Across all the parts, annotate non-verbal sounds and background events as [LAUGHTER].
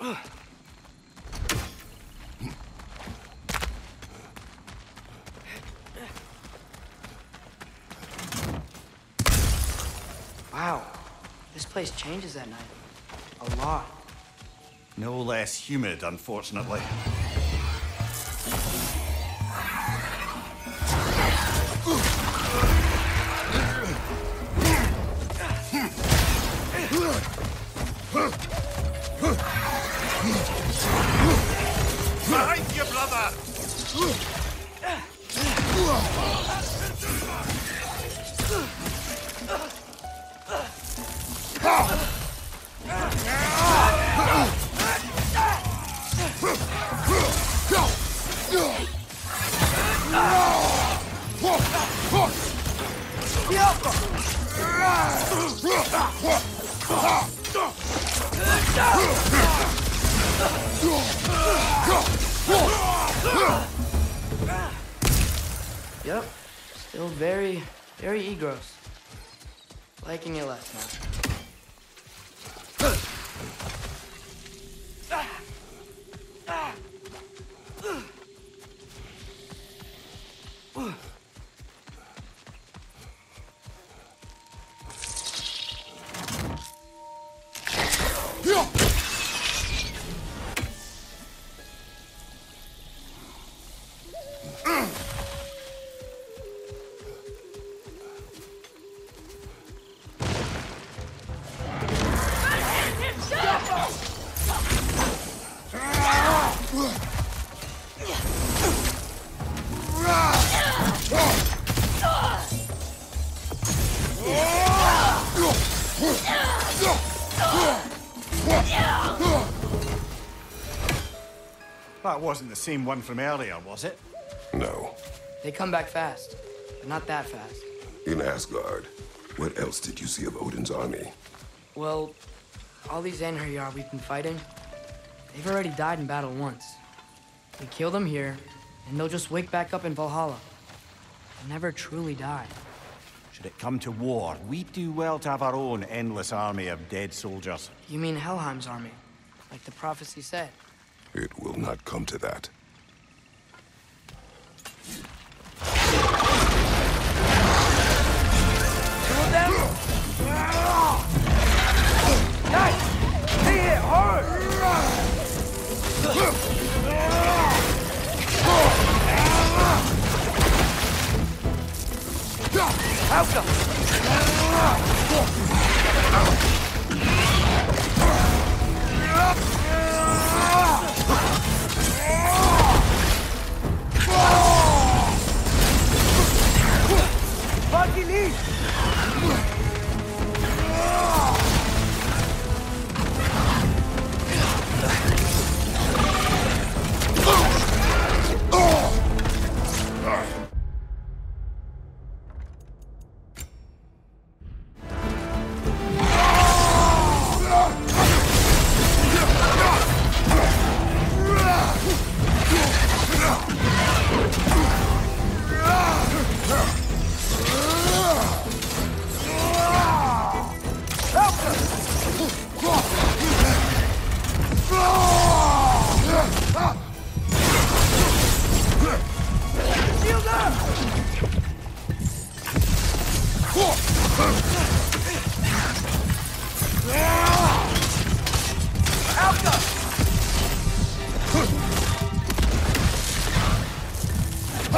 Wow, this place changes at night. A lot. No less humid, unfortunately. Brother! Very, very egros. Liking it less now. That wasn't the same one from earlier, was it? No. They come back fast, but not that fast. In Asgard, what else did you see of Odin's army? Well, all these Einherjar we've been fighting, they've already died in battle once. We kill them here, and they'll just wake back up in Valhalla. They'll never truly die. Should it come to war, we'd do well to have our own endless army of dead soldiers. You mean Helheim's army, like the prophecy said? It will not come to that. Two of them?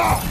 Whew.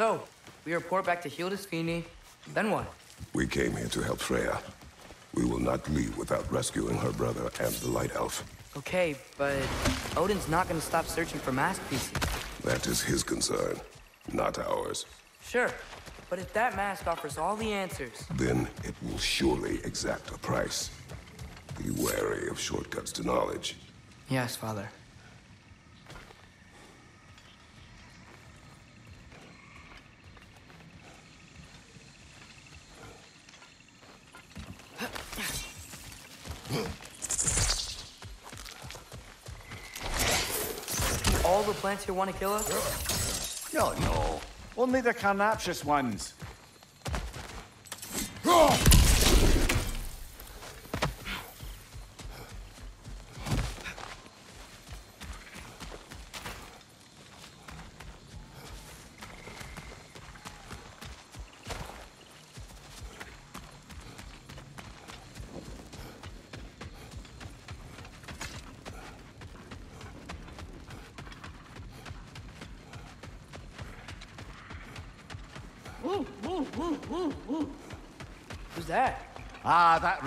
So, we report back to Hildisvini. Then what? We came here to help Freya. We will not leave without rescuing her brother and the Light Elf. Okay, but Odin's not gonna stop searching for mask pieces. That is his concern, not ours. Sure, but if that mask offers all the answers, Then it will surely exact a price. Be wary of shortcuts to knowledge. yes, Father. All the plants here want to kill us? No, no. Only the carnivorous ones.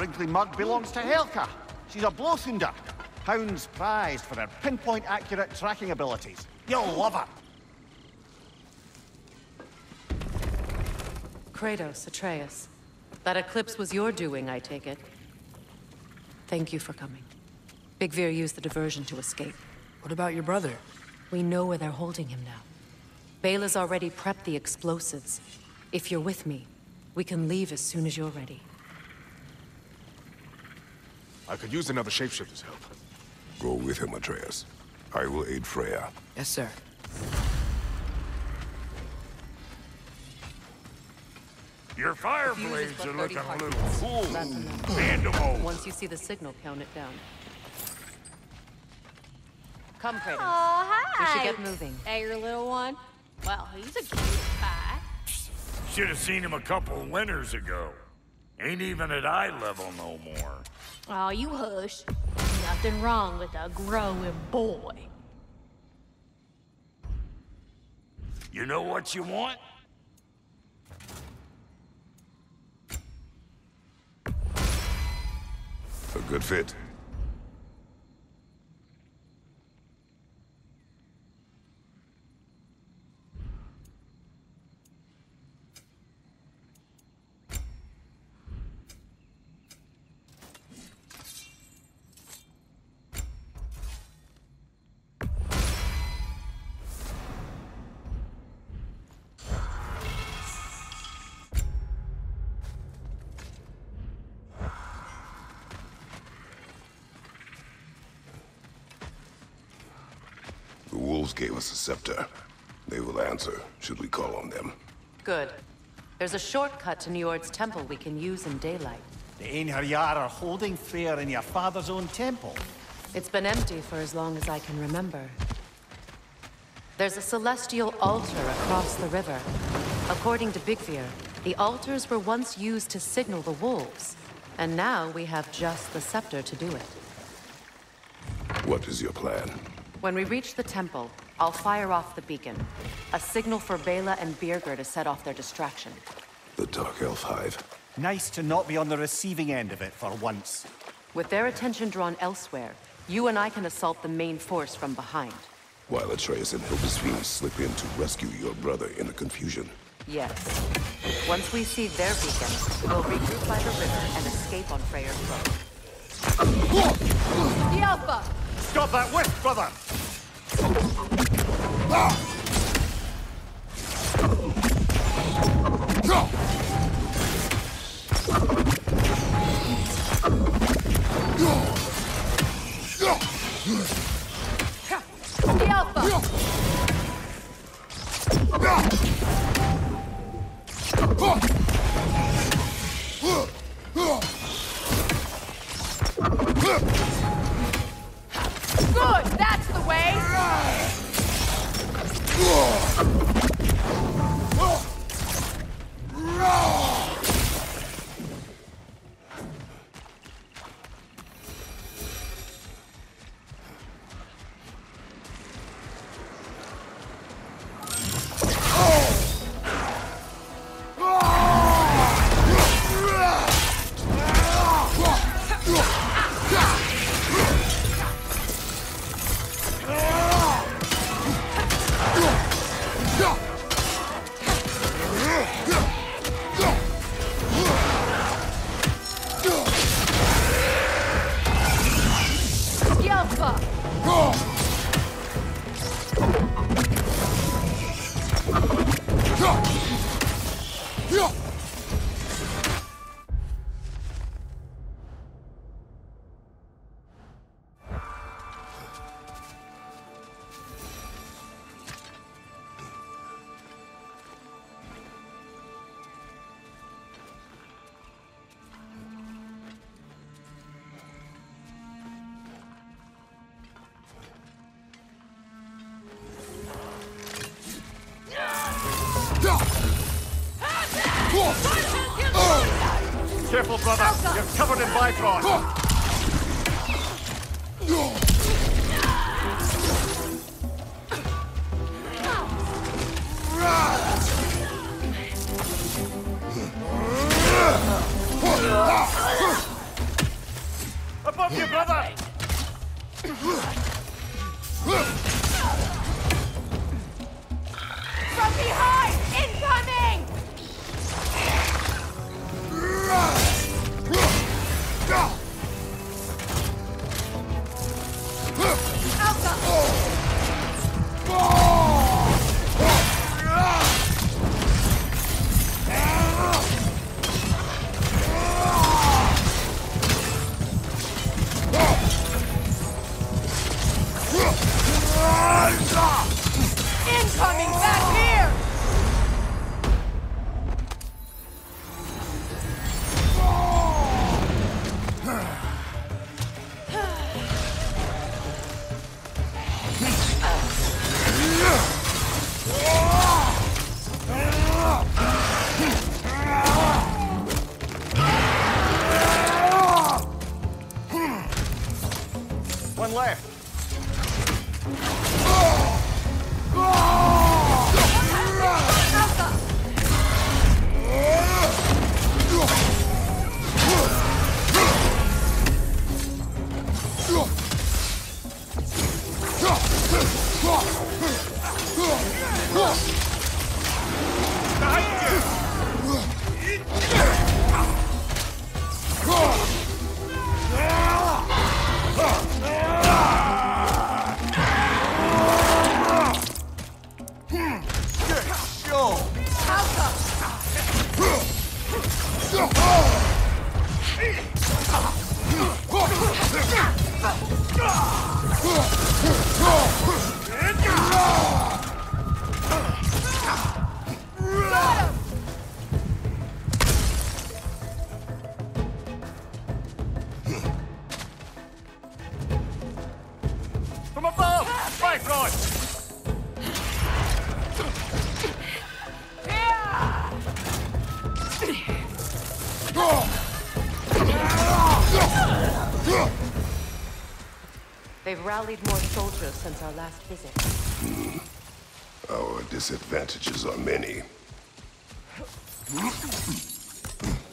Wrinkly mug belongs to Helka. She's a Blothunder. Hounds prized for her pinpoint accurate tracking abilities. You'll love her. Kratos, Atreus. That eclipse was your doing, I take it. Thank you for coming. Big Veer used the diversion to escape. What about your brother? We know where they're holding him now. Bela's already prepped the explosives. If you're with me, we can leave as soon as you're ready. I could use another shapeshifter's help. Go with him, Atreus. I will aid Freya. Yes, sir. Your fire Fuses blades are looking a hearts. little full. That's. Mandible. Once you see the signal, count it down. Come, Kratos. Oh, We hi. should get moving. Hey, your little one. Well, he's a cute pie. Should have seen him a couple winters ago. Ain't even at eye level no more. Oh, you hush. Nothing wrong with a growing boy. You know what you want? A good fit. The wolves gave us a scepter. They will answer, should we call on them. Good. There's a shortcut to Njord's temple we can use in daylight. The Einherjar are holding Freyr in your father's own temple. It's been empty for as long as I can remember. There's a celestial altar across the river. According to Bigvir, the altars were once used to signal the wolves. And now we have just the scepter to do it. What is your plan? When we reach the temple, I'll fire off the beacon. A signal for Bela and Birger to set off their distraction. The Dark Elf Hive. Nice to not be on the receiving end of it for once. With their attention drawn elsewhere, you and I can assault the main force from behind. While Atreus and Hildisvini slip in to rescue your brother in the confusion. Yes. Once we see their beacon, we'll regroup by the river and escape on Freyr's boat. The Alpha! Stop that whiff, brother! The Alpha! That's Bifrost. Above you, brother! From behind! Incoming! They've rallied more soldiers since our last visit. Hmm. Our disadvantages are many. [LAUGHS]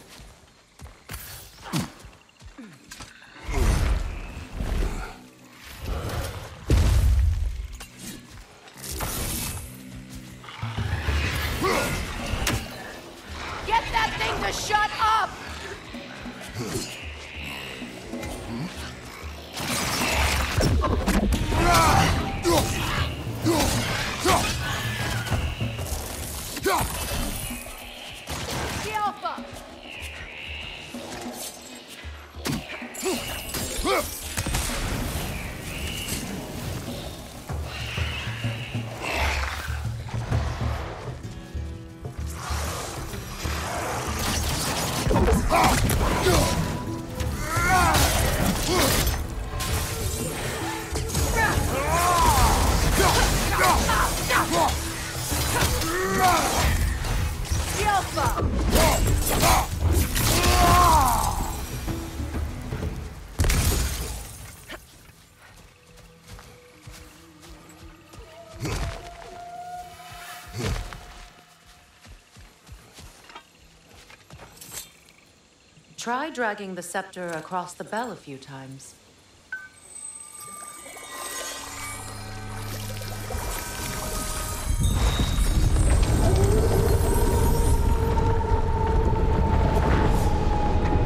Try dragging the scepter across the bell a few times.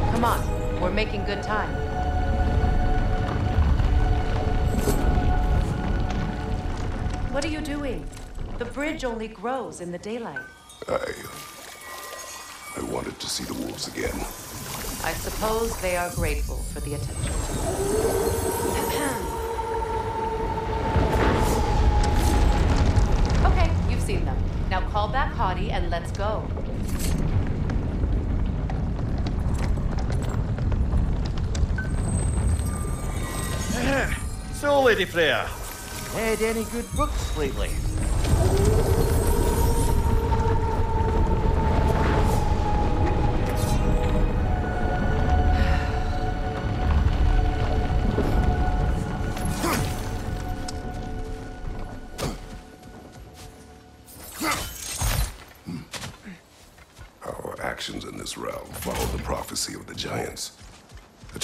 Come on, we're making good time. What are you doing? The bridge only grows in the daylight. I. I wanted to see the wolves again. I suppose they are grateful for the attention. [CLEARS THROAT] okay, you've seen them. Now call back Hati and let's go. [LAUGHS] So, Lady Freya, read any good books lately?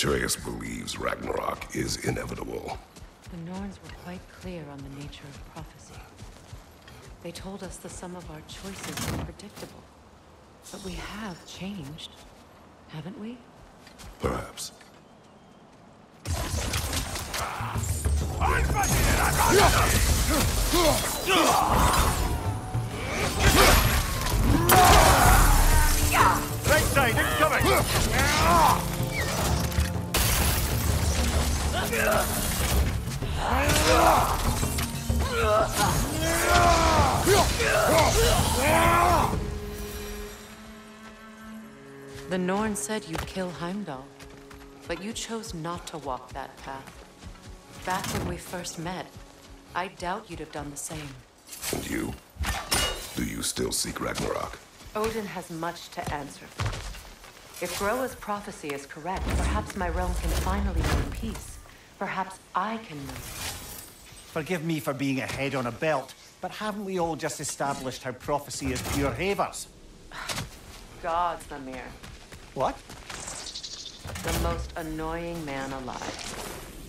Atreus believes Ragnarok is inevitable. The Norns were quite clear on the nature of prophecy. They told us the sum of our choices were predictable. But we have changed, haven't we? Perhaps. Right side, incoming! The Norn said you'd kill Heimdall, but you chose not to walk that path. Back when we first met, I doubt you'd have done the same. And you? Do you still seek Ragnarok? Odin has much to answer for. If Groa's prophecy is correct, perhaps my realm can finally know peace. Perhaps I can move. Forgive me for being a head on a belt, but haven't we all just established how prophecy is pure havers? Gods, Mimir. What? The most annoying man alive.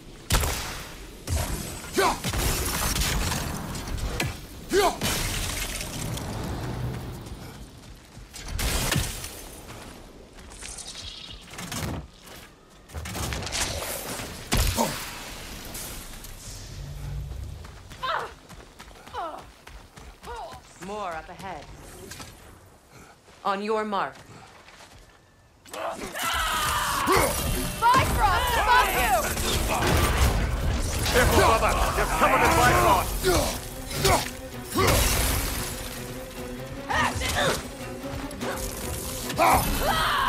Ahead. On your mark. Bifrost, fuck you! Careful, brother! You're covered in Bifrost! From ah!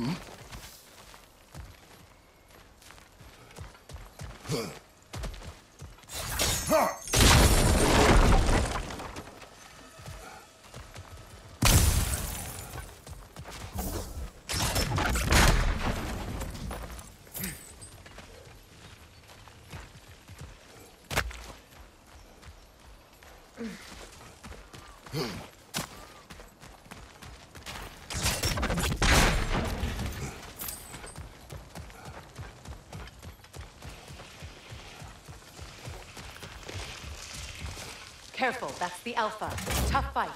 Hmm? Careful, that's the Alpha. Tough fight.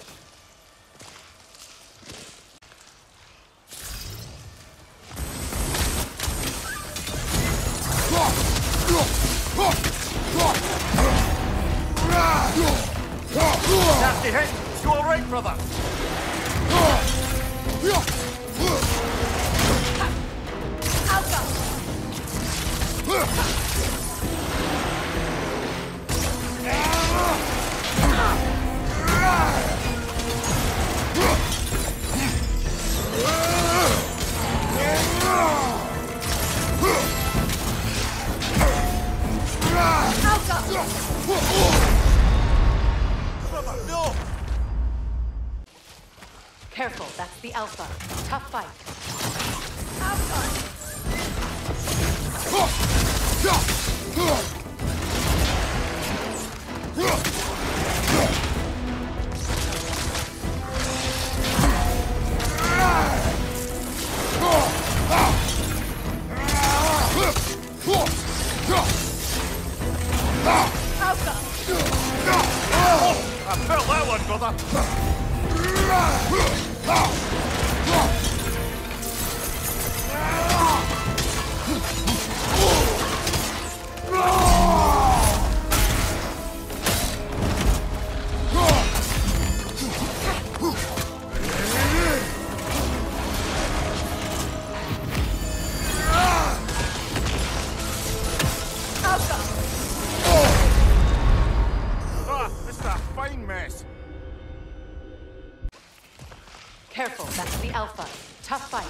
Nasty hit! You alright, brother? Careful, that's the Alpha. Tough fight. I Careful, that's the Alpha. Tough fight.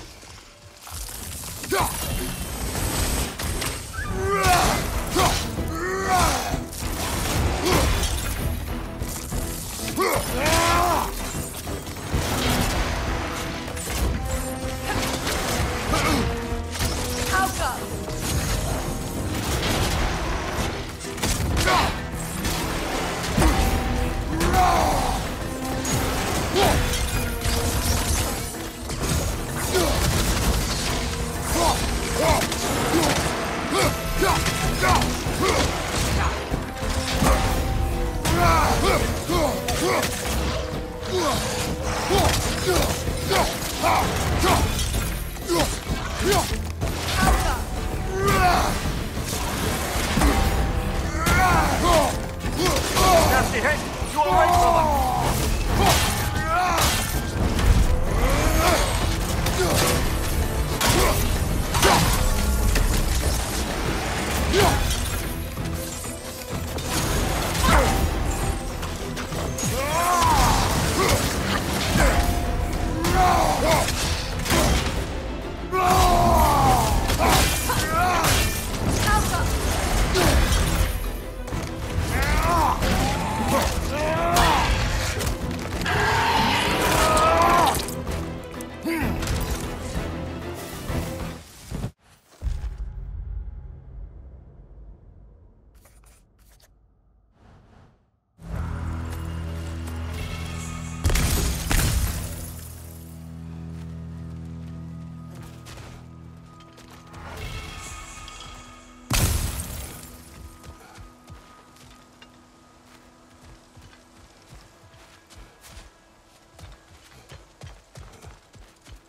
Nasty hit. You all right, brother?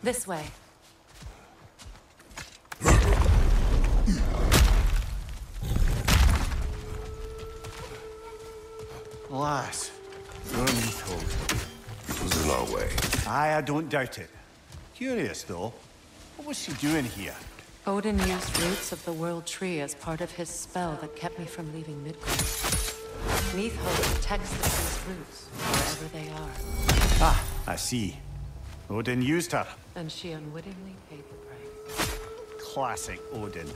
This way. Alas, you're told. It was in our way. Aye, I don't doubt it. Curious, though. What was she doing here? Odin used roots of the World Tree as part of his spell that kept me from leaving Midgard. Neathholt protects the tree's roots, wherever they are. Ah, I see. Odin used her. And she unwittingly paid the price. Classic Odin.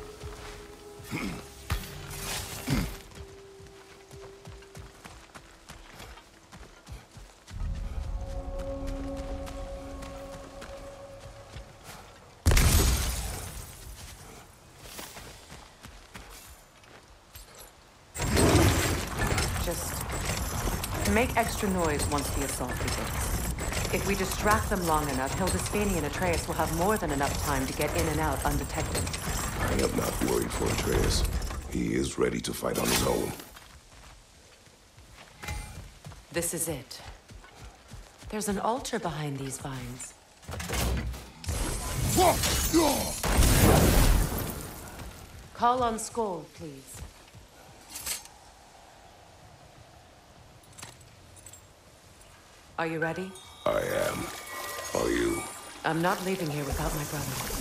Just make extra noise once the assault begins. If we distract them long enough, Hildisvini and Atreus will have more than enough time to get in and out undetected. I am not worried for Atreus. He is ready to fight on his own. This is it. There's an altar behind these vines. Call on Skoll, please. Are you ready? I am. Are you? I'm not leaving here without my brother.